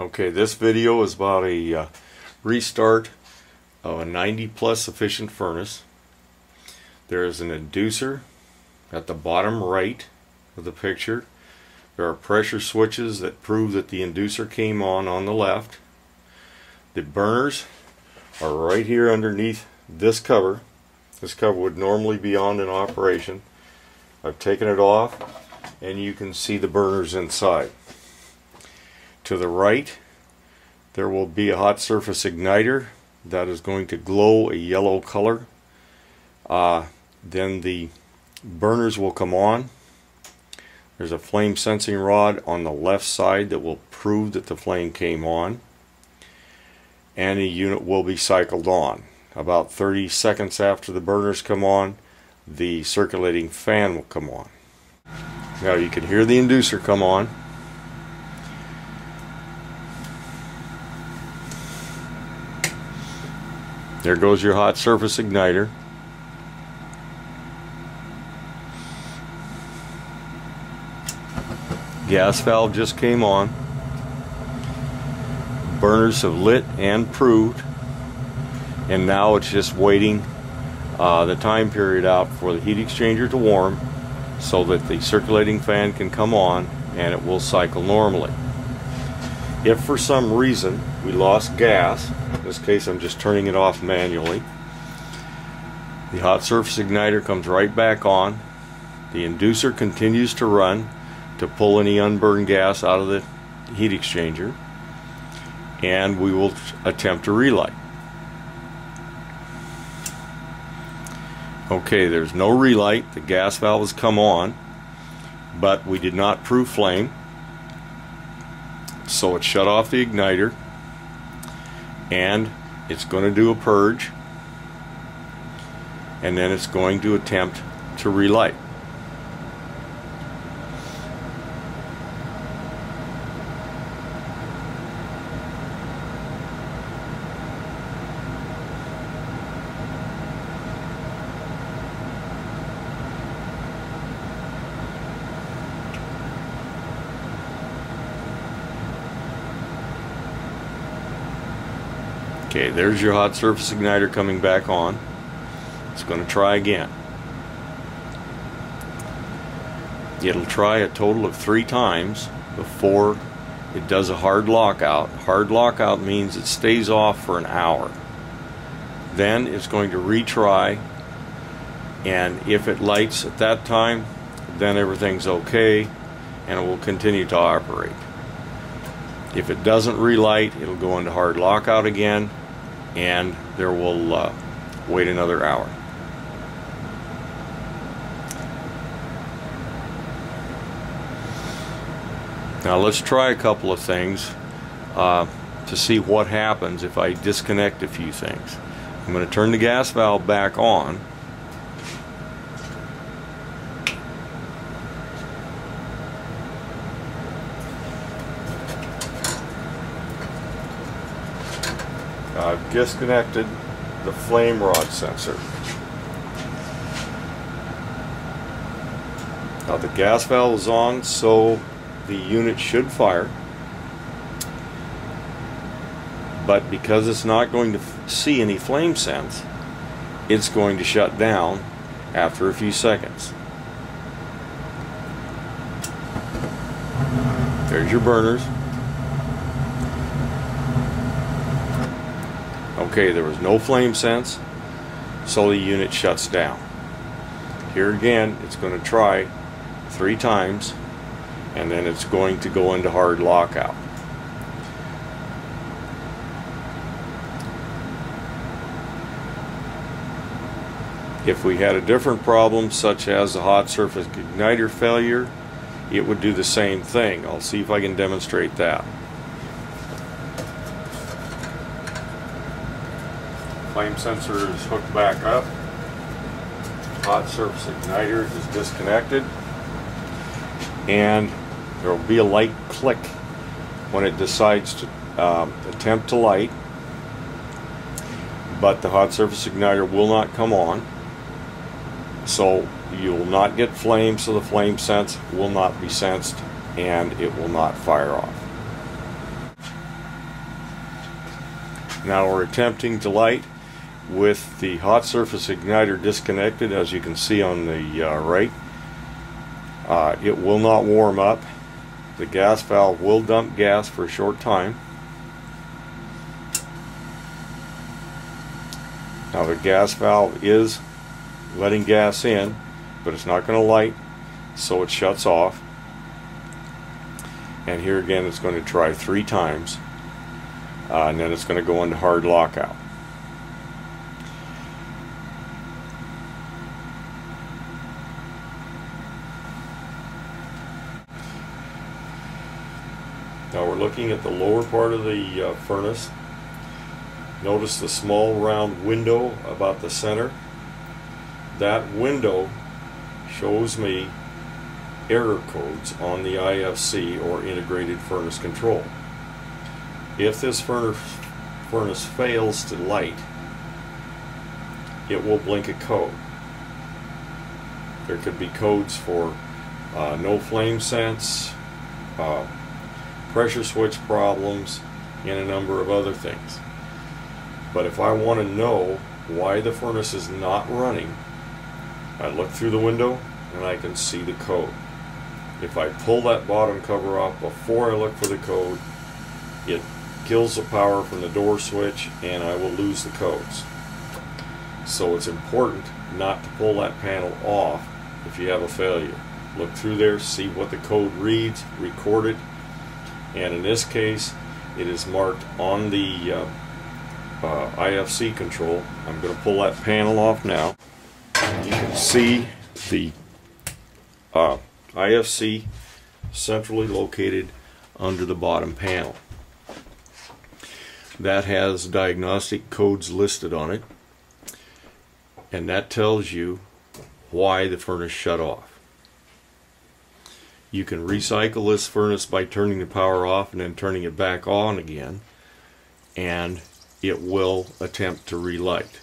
Okay, this video is about a uh, restart of a 90 plus efficient furnace. There is an inducer at the bottom right of the picture. There are pressure switches that prove that the inducer came on on the left. The burners are right here underneath this cover. This cover would normally be on in operation. I've taken it off and you can see the burners inside. To the right there will be a hot surface igniter that is going to glow a yellow color. Uh, then the burners will come on. There's a flame sensing rod on the left side that will prove that the flame came on. And the unit will be cycled on. About 30 seconds after the burners come on, the circulating fan will come on. Now you can hear the inducer come on. There goes your hot surface igniter. Gas valve just came on. Burners have lit and proved. And now it's just waiting uh, the time period out for the heat exchanger to warm so that the circulating fan can come on and it will cycle normally. If for some reason we lost gas, in this case I'm just turning it off manually, the hot surface igniter comes right back on, the inducer continues to run to pull any unburned gas out of the heat exchanger, and we will attempt to relight. Okay, there's no relight, the gas valve has come on, but we did not prove flame so it shut off the igniter and it's going to do a purge and then it's going to attempt to relight. Okay, there's your hot surface igniter coming back on. It's going to try again. It'll try a total of three times before it does a hard lockout. Hard lockout means it stays off for an hour. Then it's going to retry, and if it lights at that time, then everything's okay and it will continue to operate. If it doesn't relight, it'll go into hard lockout again and there will uh, wait another hour. Now let's try a couple of things uh, to see what happens if I disconnect a few things. I'm going to turn the gas valve back on I've disconnected the flame rod sensor. Now the gas valve is on so the unit should fire but because it's not going to see any flame sense it's going to shut down after a few seconds. There's your burners. Okay, there was no flame sense, so the unit shuts down. Here again, it's going to try three times, and then it's going to go into hard lockout. If we had a different problem, such as a hot surface igniter failure, it would do the same thing. I'll see if I can demonstrate that. Flame sensor is hooked back up. Hot surface igniter is disconnected. And there will be a light click when it decides to um, attempt to light. But the hot surface igniter will not come on. So you will not get flame, so the flame sense will not be sensed and it will not fire off. Now we're attempting to light with the hot surface igniter disconnected as you can see on the uh, right. Uh, it will not warm up. The gas valve will dump gas for a short time. Now the gas valve is letting gas in, but it's not going to light, so it shuts off. And here again, it's going to try three times, uh, and then it's going to go into hard lockout. Now we're looking at the lower part of the uh, furnace. Notice the small round window about the center. That window shows me error codes on the IFC or integrated furnace control. If this furnace, furnace fails to light, it will blink a code. There could be codes for uh, no flame sense, uh, pressure switch problems, and a number of other things. But if I want to know why the furnace is not running, I look through the window and I can see the code. If I pull that bottom cover off before I look for the code, it kills the power from the door switch and I will lose the codes. So it's important not to pull that panel off if you have a failure. Look through there, see what the code reads, record it, and in this case it is marked on the uh, uh, IFC control. I'm going to pull that panel off now. You can see the uh, IFC centrally located under the bottom panel. That has diagnostic codes listed on it and that tells you why the furnace shut off. You can recycle this furnace by turning the power off and then turning it back on again and it will attempt to relight.